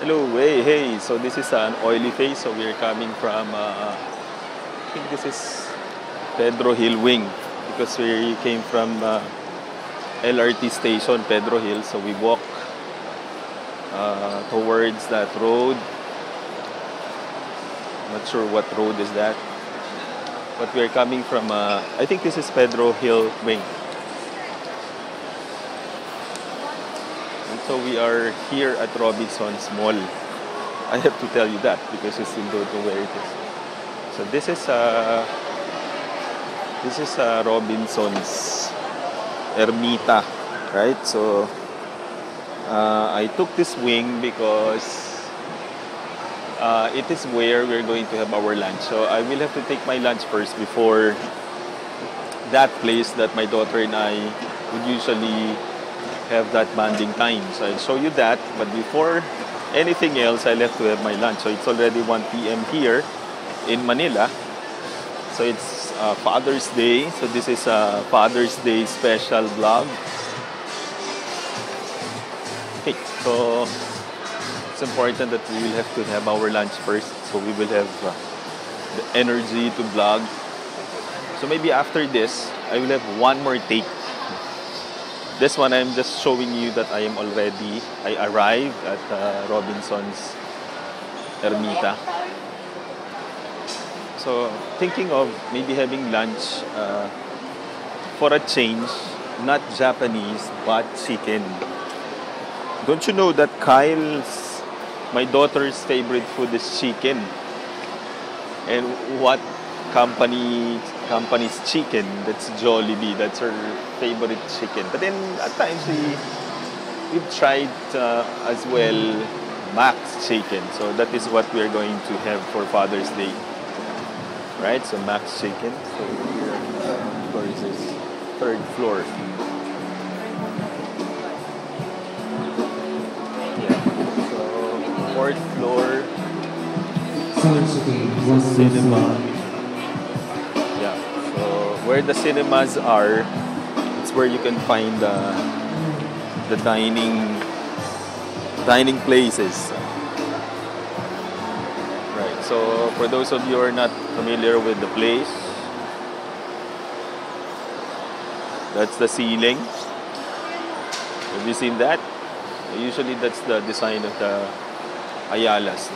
Hello, hey, hey. So this is an oily face. So we're coming from, uh, I think this is Pedro Gil Wing because we came from uh, LRT station, Pedro Gil. So we walk uh, towards that road. Not sure what road is that. But we're coming from, uh, I think this is Pedro Gil Wing. So we are here at Robinson's Mall. I have to tell you that because you still don't know where it is. So this is uh, this is uh, Robinson's Ermita, right? So uh, I took this wing because uh, it is where we're going to have our lunch. So I will have to take my lunch first before that place that my daughter and I would usually have that bonding time. So I'll show you that. But before anything else, I'll have to have my lunch. So it's already 1 p.m. here in Manila. So it's uh, Father's Day. So this is a Father's Day special vlog. Okay, so it's important that we will have to have our lunch first. So we will have uh, the energy to vlog. So maybe after this, I will have one more take this one, I'm just showing you that I am already, I arrived at uh, Robinson's Ermita. So, thinking of maybe having lunch uh, for a change, not Japanese, but chicken. Don't you know that Kyle's, my daughter's favorite food is chicken? And what company company's chicken. That's Jollibee. That's her favorite chicken. But then at times we we've tried uh, as well Max chicken. So that is what we are going to have for Father's Day. Right? So Max chicken. So here, this? Third floor. So fourth floor. Cinema where the cinemas are, it's where you can find the the dining dining places. Right. So for those of you who are not familiar with the place, that's the ceiling. Have you seen that? Usually that's the design of the Ayalas.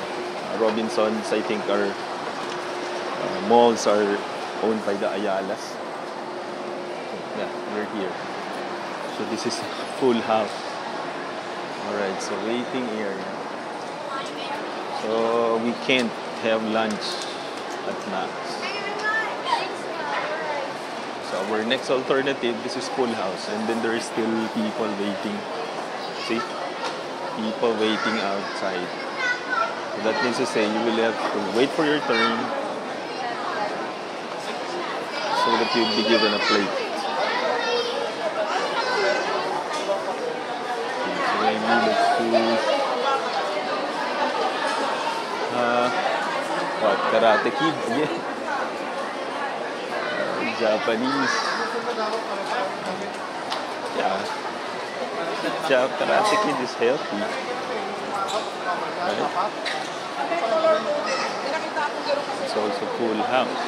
Robinsons, I think, are uh, malls are owned by the Ayalas we're here. So this is full house. Alright, so waiting area. So we can't have lunch at Max. So our next alternative, this is full house. And then there is still people waiting. See? People waiting outside. So that means to say you will have to wait for your turn so that you'll be given a plate. Uh, what Karate Kid again. Uh, Japanese. Yeah. Ja Karate Kid is healthy. Right? It's also full house.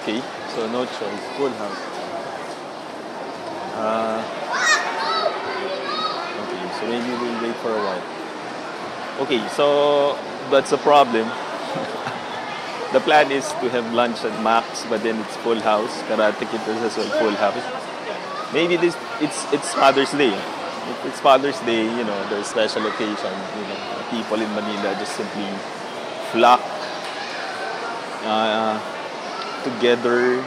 Okay, so no choice, full house. Uh, okay, so maybe we'll wait for a while. Okay, so that's a problem. the plan is to have lunch at Max, but then it's full house. Karate Kid is as well full house. Maybe this it's it's Father's Day. It's Father's Day, you know, there's special occasion. You know, people in Manila just simply flock uh, together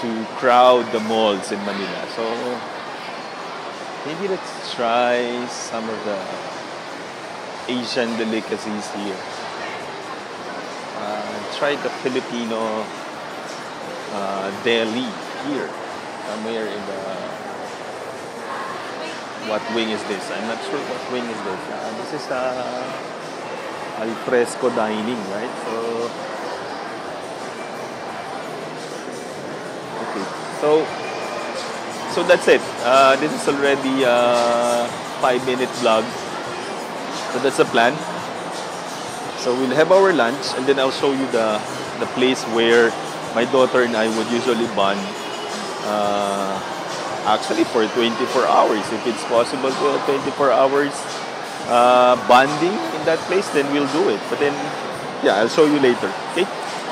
to crowd the malls in Manila. So maybe let's try some of the Asian delicacies here. Uh, try the Filipino uh, deli here, somewhere in the. What wing is this? I'm not sure what wing is this. Uh, this is uh, al fresco dining, right? So So, so that's it. Uh, this is already a five minute vlog. So that's the plan. So we'll have our lunch and then I'll show you the the place where my daughter and I would usually bond. Uh, actually for 24 hours. If it's possible to have 24 hours uh, bonding in that place, then we'll do it. But then, yeah, I'll show you later. Okay?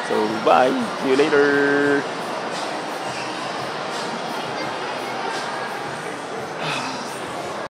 So, bye. See you later.